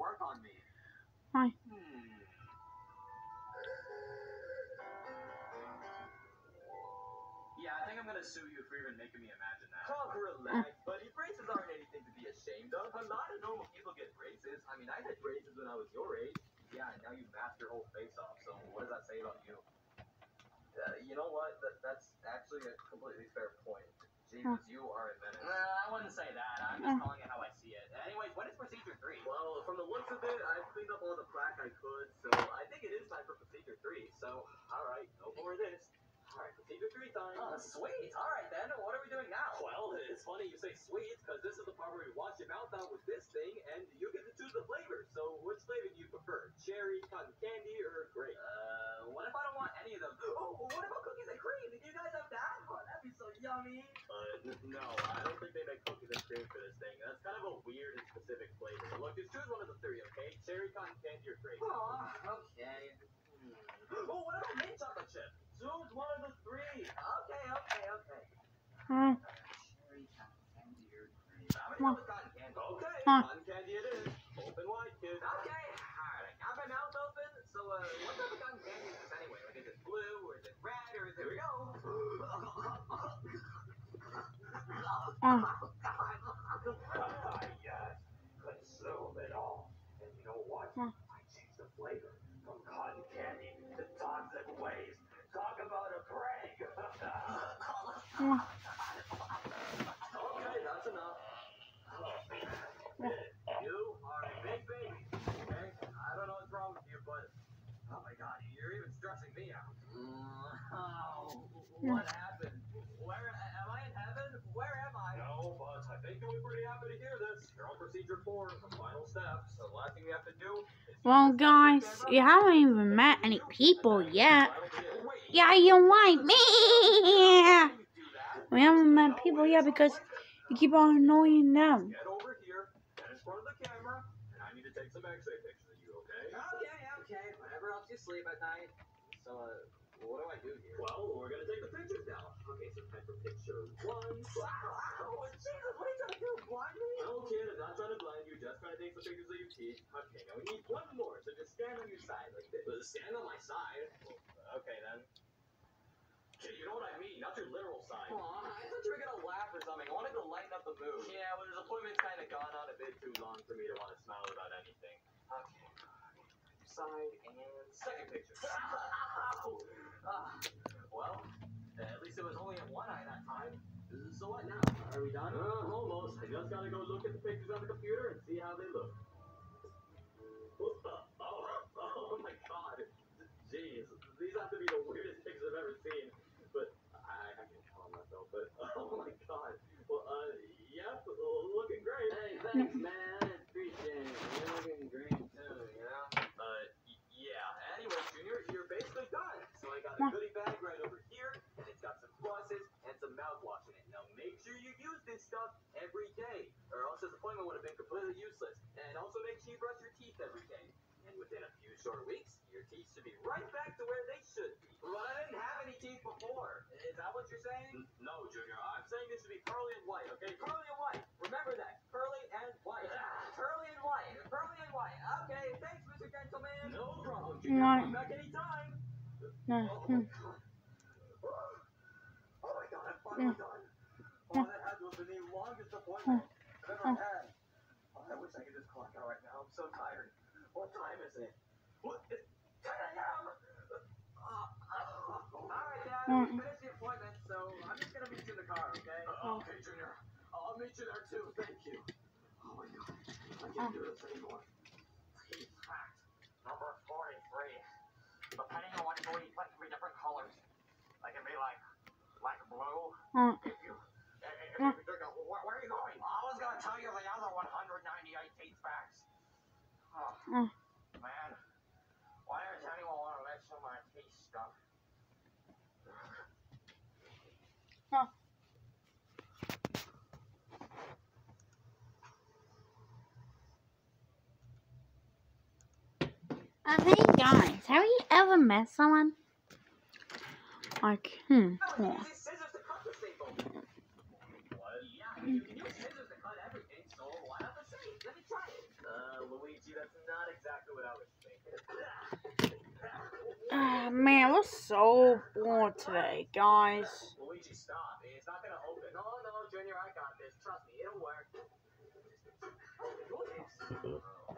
work on me. Hi. Hmm. Yeah, I think I'm gonna sue you for even making me imagine that. Oh, relax, buddy. Braces aren't anything to be ashamed of. A lot of normal people get braces. I mean, I had braces when I was your age. Yeah, and now you masked your whole face off. So what does that say about you? Uh, you know what? That, that's actually a completely fair point. Jesus, you are a menace. Uh, I wouldn't say that. I'm just calling it how I see it. Anyways, what is Well, from the looks of it, I cleaned up all the plaque I could, so I think it is time for procedure three. So, all right, no more of this. All right, procedure three time. Oh, sweet. All right then. What are we doing now? Well, it's funny you say sweet, because this is the part where you wash your mouth out with this thing, and you get to choose the flavor. So, which flavor do you prefer? Cherry, cotton candy, or grape? Uh, what if I don't want any of them? Oh, what about cookies and cream? Did you guys have that? Oh, that'd be so yummy. Uh, n- no, I don't think they make cookies and cream for this thing. That's kind of a weird and specific flavor. Look, just choose one of the three, okay? Cherry, cotton candy, or grape. Oh, okay. Oh, what about mint chocolate chip? Choose one of the three. Okay, okay, okay. Hi. Cherry cotton candy or grape. I'm gonna go with cotton candy. Okay, Huh. cotton candy it is. Open wide, kid. Okay, alright. Got my mouth open. So, uh, what type of cotton candy is this anyway? Like, is it blue or is it red or is it? Here we go. Yes. Consume it all. And you know what? Huh. I changed the flavor from cotton candy to toxic waste. Talk about a prank. Oh. okay, that's enough. You are a big baby. Okay? I don't know what's wrong with you, but oh my god, you're even stressing me out. Oh, what happened? Where am I in heaven? Where am I? No, but I think you'll be pretty happy to hear this. You're on procedure four, the final step. So the last thing you have to do Well, guys, you haven't even met any people yet. Yeah, you like me. We haven't met people yet because you keep on annoying them. Get over here, get in front of the camera, and I need to take some X-ray pictures of you, okay? Okay, okay. Whatever helps you sleep at night. So, uh, what do I do here? Well, we're gonna take the pictures now. Okay, so time for picture one. Wow, oh, Jesus, what are you trying to do? Blind me? No, kid, I'm not trying to blind you. Just trying to take some pictures of your teeth. Okay, now we need one more. So just stand on your side like this. Stand on my side. Okay, then. Kid, you know what I mean. Not your literal side. Aw, I thought you were gonna laugh or something. I wanted to lighten up the mood. Yeah, well, this appointment's kind of gone on a bit too long for me to want to smile about anything. Okay. Side and Second picture. Ah, well, at least it was only in one eye that time. So what now? Are we done? Uh, almost. I just gotta go look at the pictures on the computer and see how they look. Oh, oh, my god. Jeez. These have to be the weirdest pictures I've ever seen. But I, I can tell myself, but oh my god. Well, uh, yep, looking great. Hey, thanks, man. I appreciate it. You're looking green too, you know? Uh, y- yeah. Anyway, Junior, you're basically done. So I got a goodie bag right over here, and it's got some flosses and some mouthwash in it. Now make sure you use this stuff every day, or else this appointment would have been completely useless. And also make sure you brush your teeth every day. And within a few short weeks, your teeth should be right back to where they should be. But I didn't have any teeth before. Is that what you're saying? N- No, Junior, I'm saying this should be pearly and white, okay? Pearly and white. Remember that. Pearly and white. Ah, Pearly and white. Pearly and white. Okay, thanks, Mr. Gentleman. No problem, Junior. No. Come back anytime. No. Oh hmm. my god. Oh my god, I'm finally done. Oh, that had to have been the hmm. hmm. Hmm. longest appointment I've ever had. Oh, I wish I could just clock out right now. I'm so tired. What time is it? What? 10 a.m. All right, Dad. Mm. We the appointment, so I'm just gonna meet you in the car, okay? Uh, okay, Junior. I'll meet you there too. Thank you. Oh my god. I can't do this anymore. Teeth cracked. Number 43. Depending on what food you put, can be different colors. They can be like, like blue. Oh. If you, if if you, where, where are you going? I was gonna tell you the other 198 teeth facts. Oh, man. Why does anyone want to mess with my stuff? Uh, hey guys, have you ever met someone? Like, hmm, cool. use these scissors to cut the staple. What? Yeah, I mean, you can use scissors to cut everything, so why not the same? Let me try it. Uh, Luigi, that's Ah, man, we're so bored today, guys. Luigi, stop. It's not gonna open. No, no, Junior, I got this. Trust me, it'll work.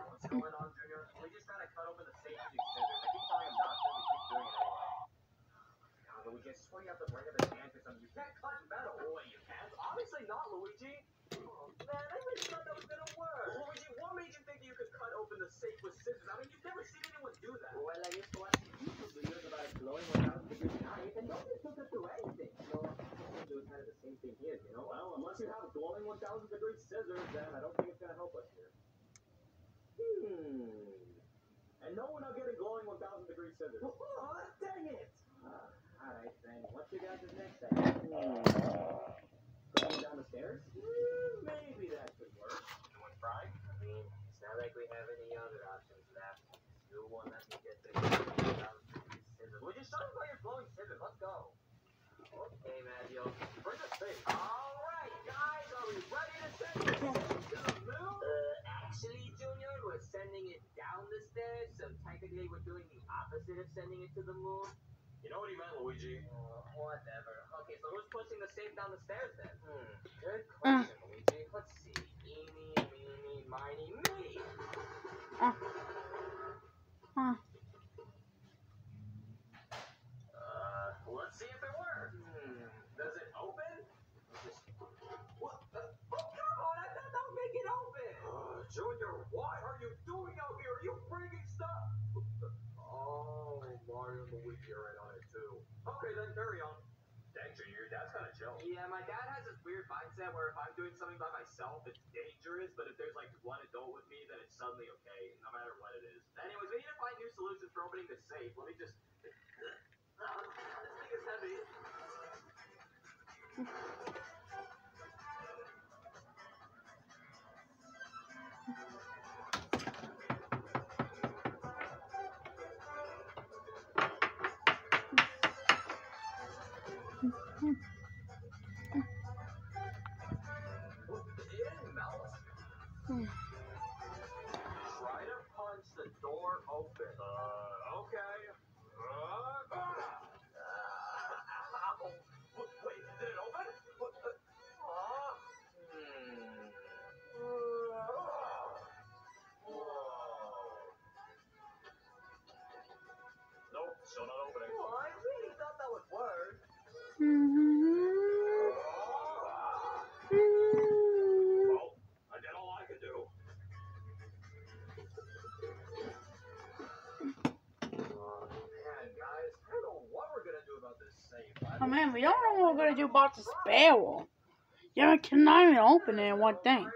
What's going on, Junior? We just gotta cut open the safe with. I keep to, he doing it. God, Luigi, I swear you have the brain of a ant or something. You can't cut metal. Wait, you can't? Obviously not, Luigi. Luigi, what made you think you could cut open the safe with scissors? I mean, you've never seen anyone do that. Well, I to good knife, and anything. So, I'm kind of the same thing here, you know? Well, unless you have glowing 1,000 degree scissors, then I don't think it's gonna help us here. Hmm. And no, getting glowing 1,000 degree scissors. Oh, dang it! Uh, Alright, then, what's your guys' next step? Going down the? Hmm, maybe that could work. You want to try? I mean, it's not like we have any other options left. You won't let me get the glowing 1,000 degree scissors. Well, just show me about your glowing scissors. Let's go. Okay, Mario. Bring us safe. Alright, guys, are we ready to send this to the moon? Uh, actually, Junior, we're sending it down the stairs, so technically we're doing the opposite of sending it to the moon. You know what he meant, Luigi. Uh, whatever. Okay, so who's pushing the safe down the stairs then? Hmm, good question, Luigi. Let's see. Eeny, meeny, miny, me! Uh, huh. Uh, let's see if it works. Hmm, does it open? Just, what the? Oh, come on! I thought that would make it open! Uh, Junior, what are you doing out here? Are you bringing stuff? Oh, Mario and Luigi are right on it too. Okay, then carry on. Dang, Junior, your dad's kind of Yeah, my dad has this weird mindset where if I'm doing something by myself, it's dangerous, but if there's like one adult with me, then it's suddenly okay, no matter what it is. Anyways, we need to find new solutions for opening this safe. Let me just. This thing is heavy. It safe. I Oh man, we don't know what we're gonna do about the spare. Yeah, I cannot even open it in one thing.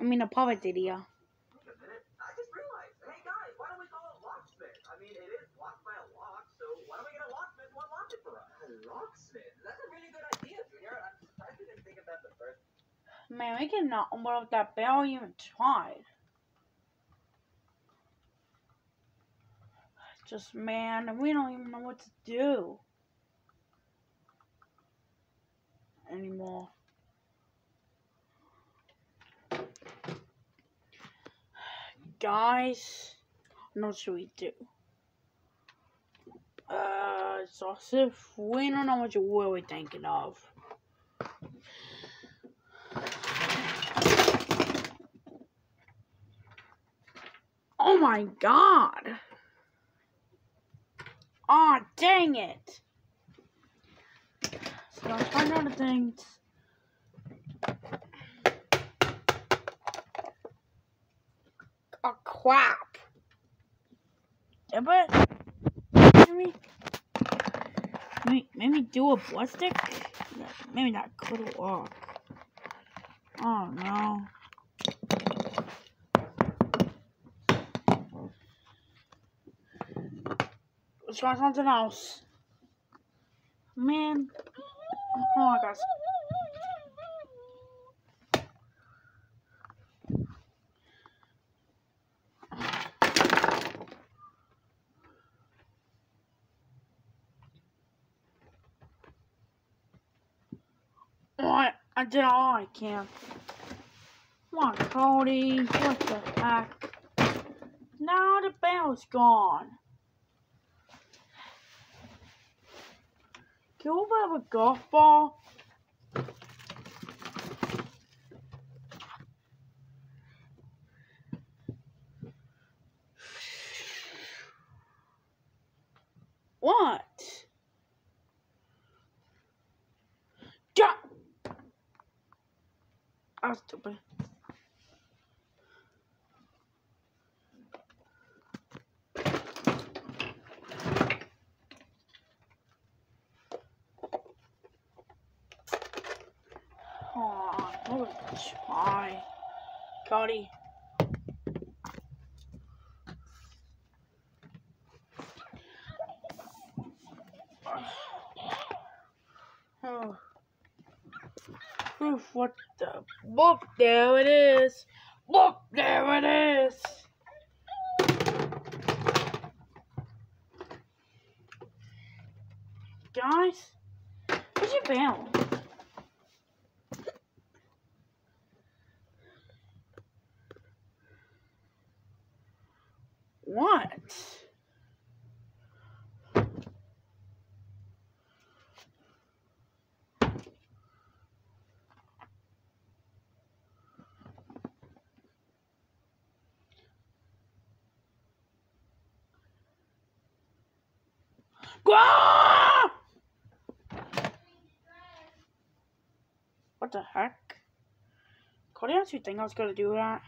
I mean, a puppet idea. Man, we cannot open up that bell even tried. Just man, and we don't even know what to do anymore. Guys, what should we do? Uh, if we don't know what you really thinking of. Oh my god! Aw, oh, dang it! So I'll find out the things. Oh crap! Damn it! Maybe, maybe, do a blood stick? Maybe not. could work. Oh no. Let's try something else. Man. Oh my gosh. I, I did all I can. Come on, Cody. What the heck? Now the bell's gone. Can we have a golf ball? What? Ja! I was stupid. Oh, try. Cody. Oh. Oof, what the? Look, there it is. Look, there it is. Guys, where's your bell? What? What the heck? Cody actually think I was gonna do that?